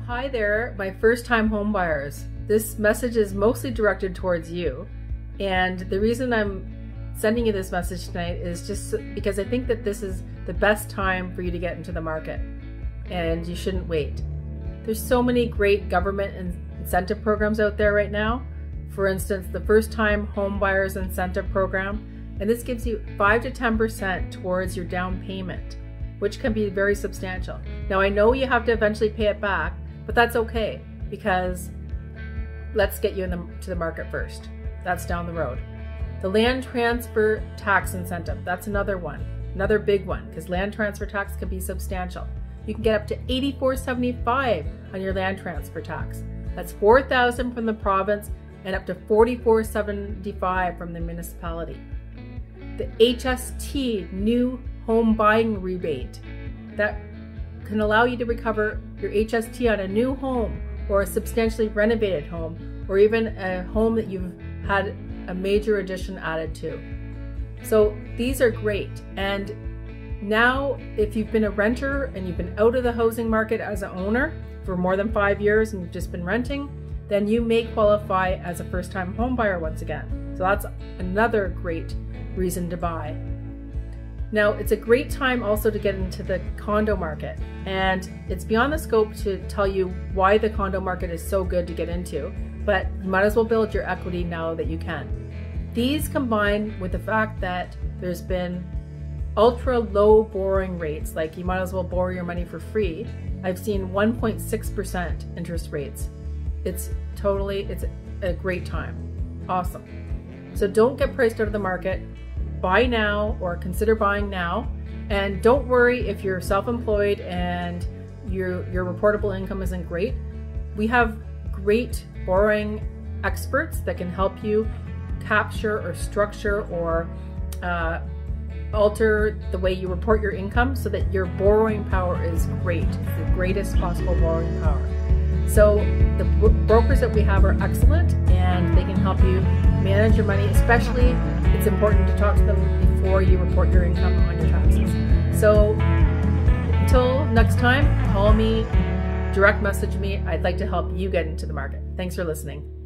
Hi there, my first time home buyers. This message is mostly directed towards you. And the reason I'm sending you this message tonight is just because I think that this is the best time for you to get into the market and you shouldn't wait. There's so many great government incentive programs out there right now. For instance, the first time home buyers incentive program, and this gives you 5 to 10% towards your down payment, which can be very substantial. Now I know you have to eventually pay it back, but that's okay because let's get you in the, to the market first. That's down the road. The land transfer tax incentive, that's another one, another big one because land transfer tax can be substantial. You can get up to 84.75 on your land transfer tax. That's 4,000 from the province and up to 44.75 from the municipality. The HST new home buying rebate that can allow you to recover your HST on a new home or a substantially renovated home or even a home that you've had a major addition added to. So these are great. And now, if you've been a renter and you've been out of the housing market as an owner for more than five years and you've just been renting, then you may qualify as a first time home buyer once again. So that's another great reason to buy. Now, it's a great time also to get into the condo market, and it's beyond the scope to tell you why the condo market is so good to get into, but you might as well build your equity now that you can. These combine with the fact that there's been ultra low borrowing rates, like you might as well borrow your money for free. I've seen 1.6% interest rates. It's totally, it's a great time. Awesome. So don't get priced out of the market buy now or consider buying now. And don't worry if you're self-employed and your, your reportable income isn't great. We have great borrowing experts that can help you capture or structure or uh, alter the way you report your income so that your borrowing power is great. The greatest possible borrowing power. So the brokers that we have are excellent and they help you manage your money, especially it's important to talk to them before you report your income on your taxes. So until next time, call me, direct message me. I'd like to help you get into the market. Thanks for listening.